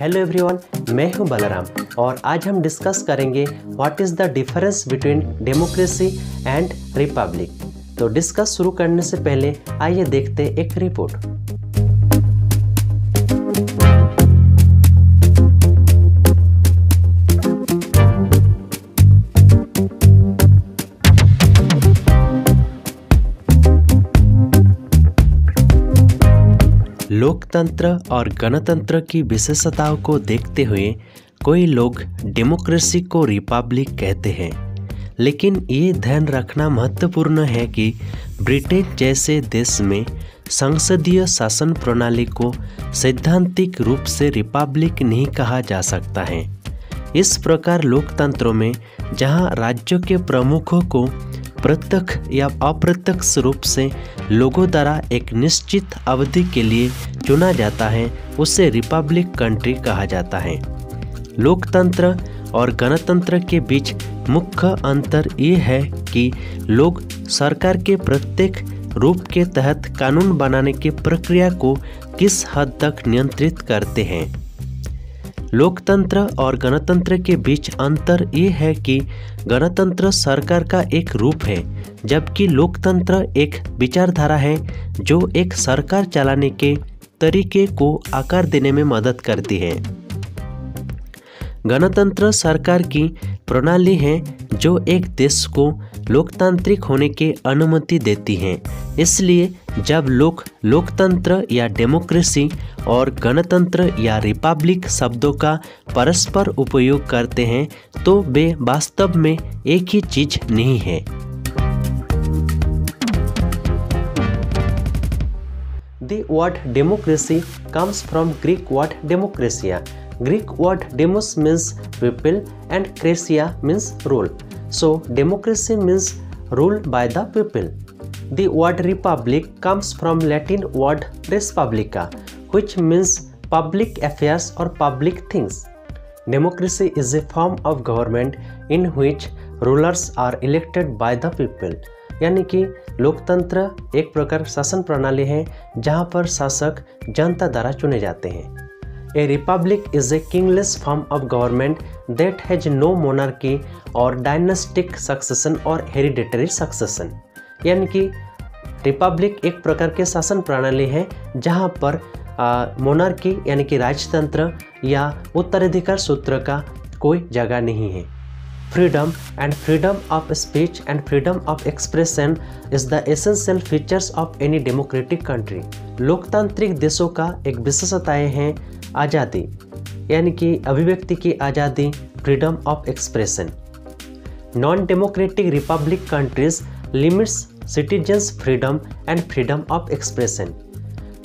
Hello everyone मैं हूँ बलराम और आज हम डिस्कस करेंगे what is the difference between democracy and republic तो डिस्कस शुरू करने से पहले आइए देखते एक रिपोर्ट लोकतंत्र और गणतंत्र की विशेषताओं को देखते हुए कोई लोग डेमोक्रेसी को रिपब्लिक कहते हैं। लेकिन ये ध्यान रखना महत्वपूर्ण है कि ब्रिटेन जैसे देश में संसदीय शासन प्रणाली को सैद्धांतिक रूप से रिपब्लिक नहीं कहा जा सकता है। इस प्रकार लोकतंत्रों में जहाँ राज्यों के प्रमुखों को प्रत्यक्ष या अप्रत्यक्ष रूप से लोगों द्वारा एक निश्चित अवधि के लिए चुना जाता है, उसे रिपब्लिक कंट्री कहा जाता है। लोकतंत्र और गणतंत्र के बीच मुख्य अंतर ये है कि लोग सरकार के प्रत्येक रूप के तहत कानून बनाने की प्रक्रिया को किस हद तक नियंत्रित करते हैं। लोकतंत्र और गणतंत्र के बीच अंतर ये है कि गणतंत्र सरकार का एक रूप है, जबकि लोकतंत्र एक विचारधारा है, जो एक सरकार चलाने के तरीके को आकार देने में मदद करती है। गणतंत्र सरकार की प्रणाली है, जो एक देश को लोकतांत्रिक होने के अनुमति देती हैं। इसलिए जब लोग लोकतंत्र या डेमोक्रेसी और गणतंत्र या रिपब्लिक शब्दों का परस्पर उपयोग करते हैं तो वे वास्तव में एक ही चीज़ नहीं है। The word democracy comes from Greek word demokratia Greek word demos means people and kratia means rule So democracy means rule by the people. The word republic comes from Latin word res publica, which means public affairs or public things. Democracy is a form of government in which rulers are elected by the people. यानी कि लोकतंत्र एक प्रकार शासन प्रणाली है जहाँ पर शासक जनता द्वारा चुने जाते हैं a republic is a kingless form of government that has no monarchy और डायनेस्टिक सक्सेसन और हेरिडेटरी सक्सेसन यानी कि रिपब्लिक एक प्रकार के शासन प्रणाली है, जहाँ पर मोनार्की यानी कि राजतंत्र या उत्तराधिकार सूत्र का कोई जगह नहीं है। Freedom and freedom of speech and freedom of expression is the essential features of any democratic country. लोकतांत्रिक देशों का एक विशेषताएँ हैं आज़ादी, यानी कि अभिव्यक्ति की आज़ादी freedom of expression non democratic republic countries limits citizens freedom and freedom of expression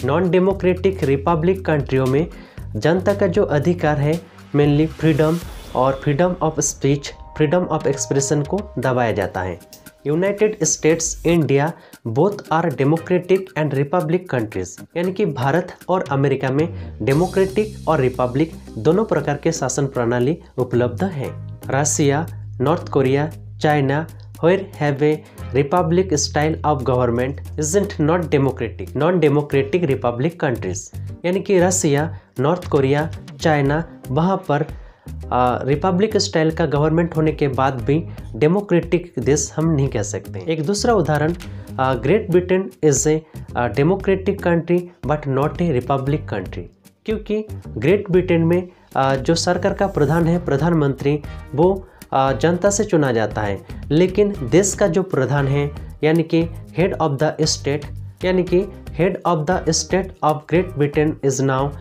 non democratic republic कंट्रियों में जनता का जो अधिकार है मेनली फ्रीडम और freedom of speech freedom of expression को दबाया जाता है। United States India both are democratic and republic countries यानी कि भारत और अमेरिका में डेमोक्रेटिक और रिपब्लिक दोनों प्रकार के शासन प्रणाली उपलब्ध है। Russia North Korea China where have a republic style of government is not democratic non democratic republic countries यानी कि रसिया नॉर्थ कोरिया चाइना वहाँ पर रिपब्लिक स्टाइल का गवर्नमेंट होने के बाद भी डेमोक्रेटिक देश हम नहीं कह सकते। एक दूसरा उदाहरण Great Britain is a democratic country but not a republic country क्योंकि ग्रेट ब्रिटेन में आ, जो सरकार का प्रधान है प्रधानमंत्री वो आ, जनता से चुना जाता है। लेकिन देश का जो प्रधान है यानी कि हेड ऑफ़ द स्टेट यानी कि head of the state of Great Britain is now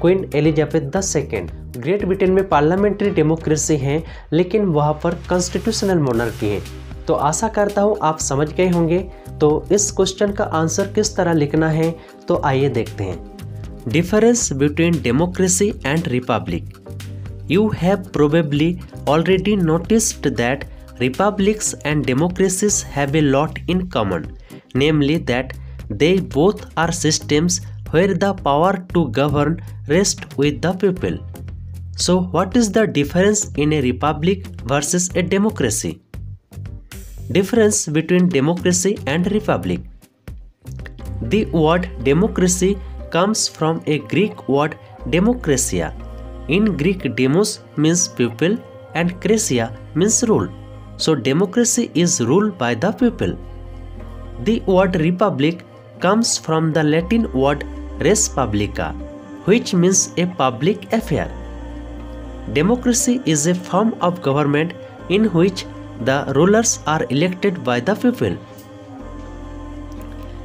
Queen Elizabeth the second Great Britain में पार्लियामेंट्री डेमोक्रेसी है, लेकिन वहाँ पर कॉन्स्टिट्यूशनल मोनर्की है। तो आशा करता हूँ आप समझ गए होंगे। तो इस क्वेश्चन का आंसर किस तरह लिखना है तो आइए देखते हैं। Difference between democracy and republic you have probably already noticed that republics and democracies have a lot in common namely that they both are systems where the power to govern rests with the people. So, what is the difference in a republic versus a democracy? Difference between democracy and republic. The word democracy comes from a Greek word democracia. In Greek, demos means people and krasia means rule. So democracy is ruled by the people. The word republic comes from the Latin word res publica, which means a public affair. Democracy is a form of government in which the rulers are elected by the people.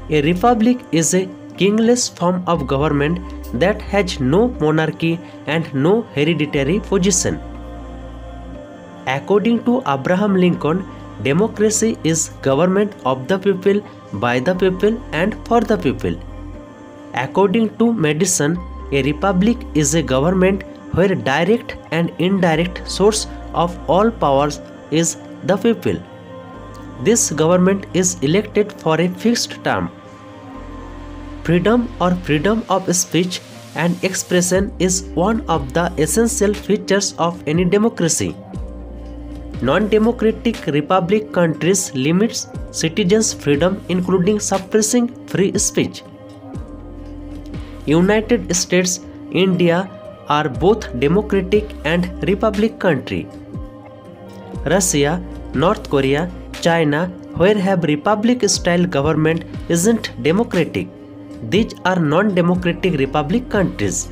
A republic is a kingless form of government that has no monarchy and no hereditary position. According to Abraham Lincoln, democracy is government of the people, by the people, and for the people. According to Madison, a republic is a government where direct and indirect source of all powers is the people. This government is elected for a fixed term. Freedom or freedom of speech and expression is one of the essential features of any democracy. Non-democratic republic countries limits citizens' freedom including suppressing free speech. United States, India are both democratic and republic country. Russia, North Korea, China, where have republic style government isn't democratic. These are non-democratic republic countries.